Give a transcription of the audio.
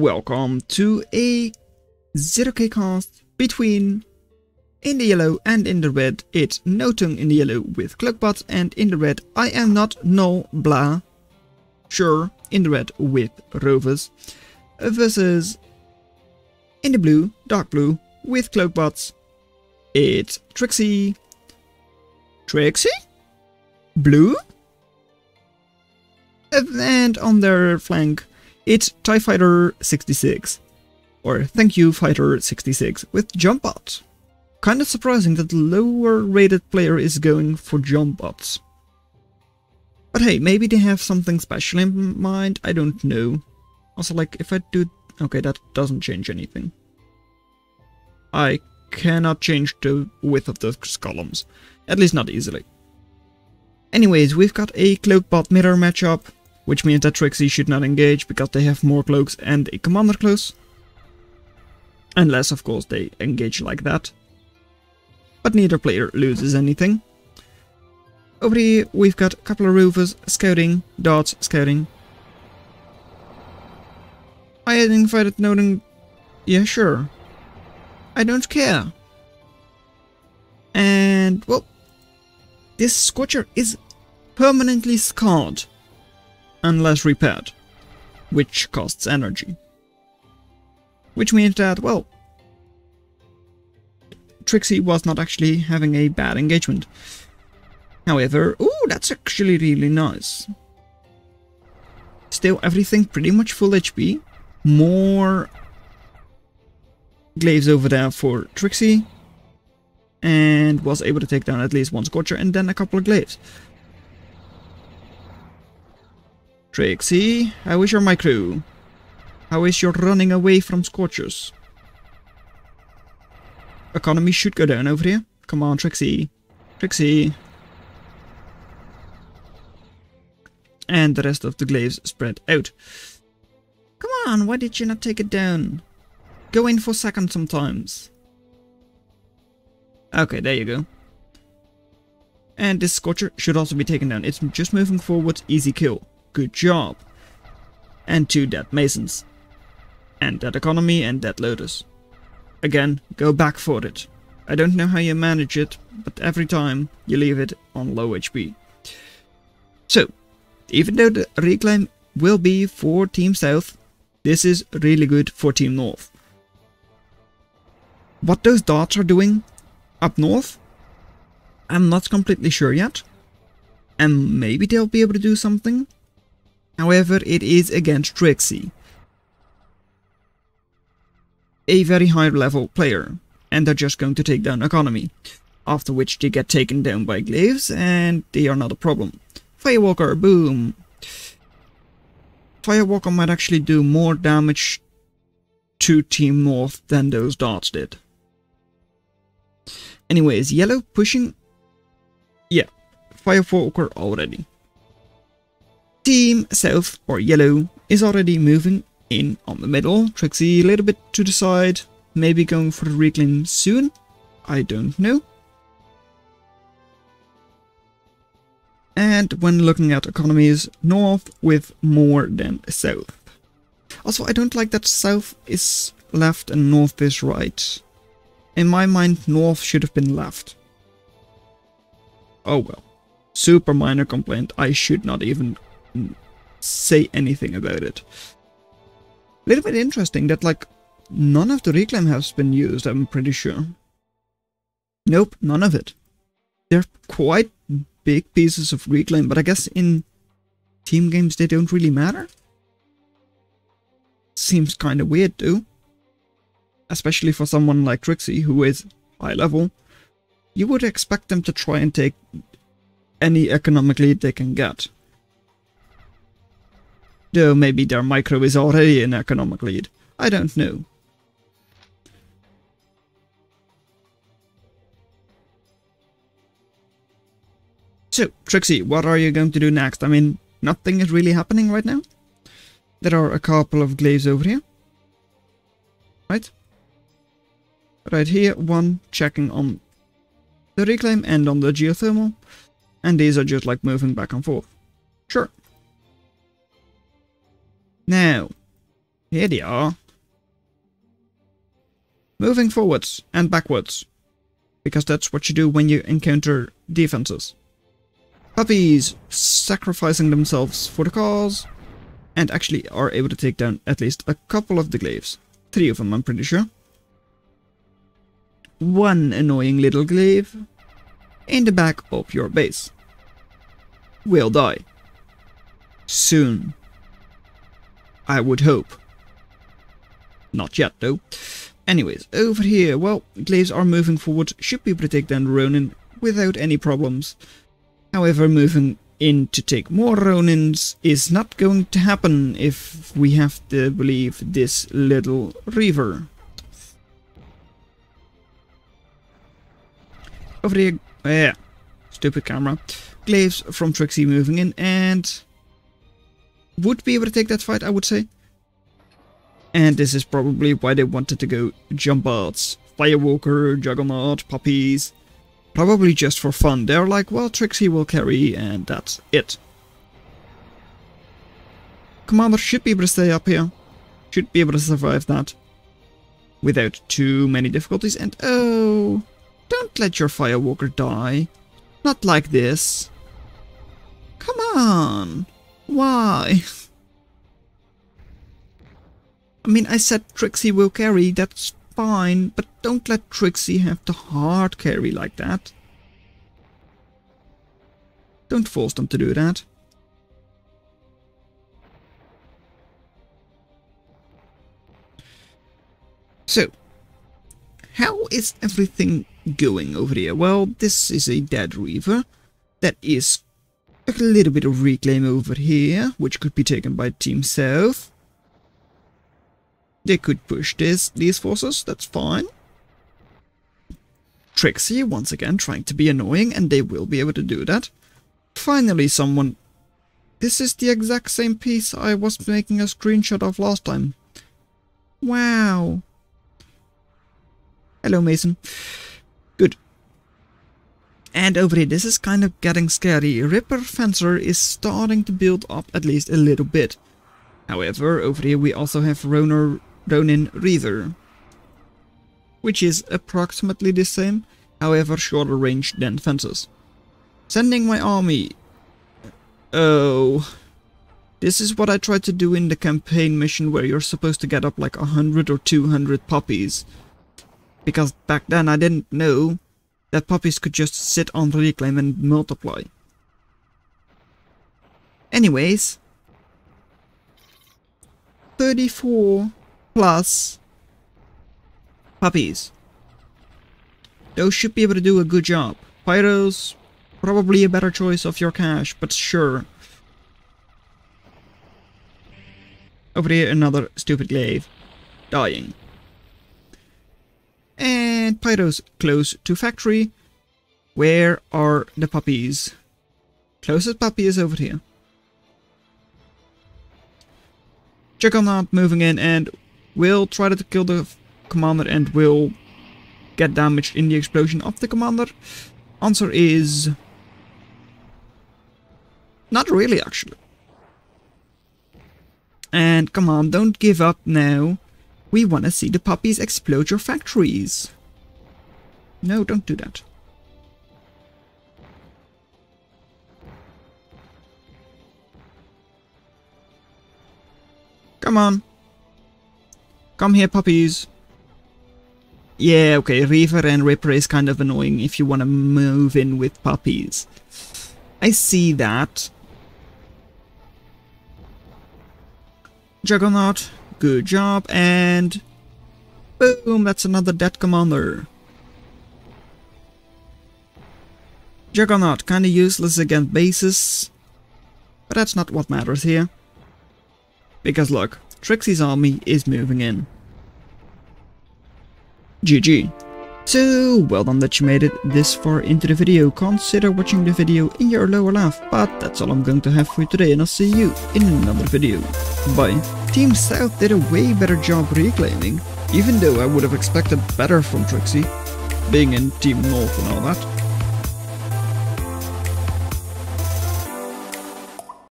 welcome to a Zero-K cast between in the yellow and in the red. It's Notung in the yellow with Cloakbot and in the red I am not no blah. Sure in the red with Rovers. Versus in the blue dark blue with Cloakbots it's Trixie. Trixie? Blue? And on their flank it's TIE Fighter 66 or Thank You Fighter 66 with Jump Bot. Kinda surprising that the lower rated player is going for jump bots. But hey, maybe they have something special in mind, I don't know. Also, like, if I do... Okay, that doesn't change anything. I cannot change the width of those columns. At least not easily. Anyways, we've got a Cloakbot mirror matchup, which means that Trixie should not engage because they have more cloaks and a commander close. Unless, of course, they engage like that. But neither player loses anything. Over here, we've got a couple of rovers scouting, darts scouting. I had invited Notung. Yeah, sure. I don't care. And, well, this Scorcher is permanently scarred unless repaired, which costs energy. Which means that, well, Trixie was not actually having a bad engagement. However, oh, that's actually really nice. Still, everything pretty much full HP. More glaives over there for Trixie. And was able to take down at least one Scorcher and then a couple of glaives. Trixie, how is your micro? How is your running away from Scorchers? Economy should go down over here. Come on, Trixie. Trixie. And the rest of the glaives spread out. Come on, why did you not take it down? Go in for second sometimes. Okay, there you go. And this Scorcher should also be taken down. It's just moving forward, easy kill. Good job. And two dead Masons. And dead Economy and dead Lotus. Again, go back for it. I don't know how you manage it, but every time you leave it on low HP. So, even though the reclaim will be for Team South, this is really good for Team North. What those darts are doing up north, I'm not completely sure yet. And maybe they'll be able to do something. However, it is against Trixie a very high level player, and they're just going to take down economy. After which they get taken down by glaives, and they are not a problem. Firewalker, boom! Firewalker might actually do more damage to Team North than those darts did. Anyways, yellow pushing... Yeah, Firewalker already. Team South, or yellow, is already moving in on the middle. Trixie a little bit to the side. Maybe going for the reclaim soon. I don't know. And when looking at economies, north with more than south. Also, I don't like that south is left and north is right. In my mind, north should have been left. Oh well. Super minor complaint, I should not even say anything about it A little bit interesting that like none of the reclaim has been used, I'm pretty sure. Nope, none of it. They're quite big pieces of reclaim, but I guess in team games they don't really matter. Seems kinda weird too. Especially for someone like Trixie, who is high level. You would expect them to try and take any economic lead they can get. Though maybe their micro is already an economic lead. I don't know. So, Trixie, what are you going to do next? I mean, nothing is really happening right now. There are a couple of glaives over here. Right? Right here, one checking on the reclaim and on the geothermal. And these are just like moving back and forth. Sure. Now, Here they are. Moving forwards and backwards. Because that's what you do when you encounter defenses. Puppies sacrificing themselves for the cause and actually are able to take down at least a couple of the glaives. Three of them, I'm pretty sure. One annoying little glaive in the back of your base. Will die. Soon. I would hope. Not yet, though. Anyways, over here, well, glaives are moving forward, should be able to take down Ronin without any problems. However, moving in to take more Ronins is not going to happen if we have to believe this little Reaver. Over here, yeah, stupid camera. Glaives from Trixie moving in and would be able to take that fight, I would say. And this is probably why they wanted to go Jump Arts, Firewalker, Juggernaut, Puppies. Probably just for fun. They're like, well, Trixie will carry and that's it. Commander should be able to stay up here. Should be able to survive that. Without too many difficulties. And oh, don't let your Firewalker die. Not like this. Come on. Why? I mean, I said Trixie will carry, that's fine, but don't let Trixie have the hard carry like that. Don't force them to do that. So, how is everything going over here? Well, this is a dead Reaver. That is a little bit of reclaim over here, which could be taken by Team South. They could push this these forces, that's fine. Trixie, once again, trying to be annoying, and they will be able to do that. Finally, someone... This is the exact same piece I was making a screenshot of last time. Wow. Hello, Mason. Good. And over here, this is kind of getting scary. Ripper Fencer is starting to build up at least a little bit. However, over here we also have Ronin Reaver, which is approximately the same, however shorter range than fences. Sending my army. Oh. This is what I tried to do in the campaign mission where you're supposed to get up like 100 or 200 puppies. Because back then I didn't know that puppies could just sit on the reclaim and multiply. Anyways, 34 plus puppies. Those should be able to do a good job. Pyros, probably a better choice of your cash, but sure. Over here, another stupid glaive. Dying. And Pyros close to factory. Where are the puppies? Closest puppy is over here. Juggernaut moving in and will try to kill the commander and will get damaged in the explosion of the commander. Answer is... Not really, actually. And come on, don't give up now. We want to see the puppies explode your factories. No, don't do that. Come on. Come here, puppies. Yeah, okay, Reaver and Ripper is kind of annoying if you want to move in with puppies. I see that. Juggernaut, good job, and boom, that's another dead commander. Juggernaut, kinda useless against bases, but that's not what matters here. Because look, Trixie's army is moving in. GG. So, well done that you made it this far into the video. Consider watching the video in your lower left, but that's all I'm going to have for you today and I'll see you in another video. Bye. Team South did a way better job reclaiming, even though I would have expected better from Trixie, being in Team North and all that.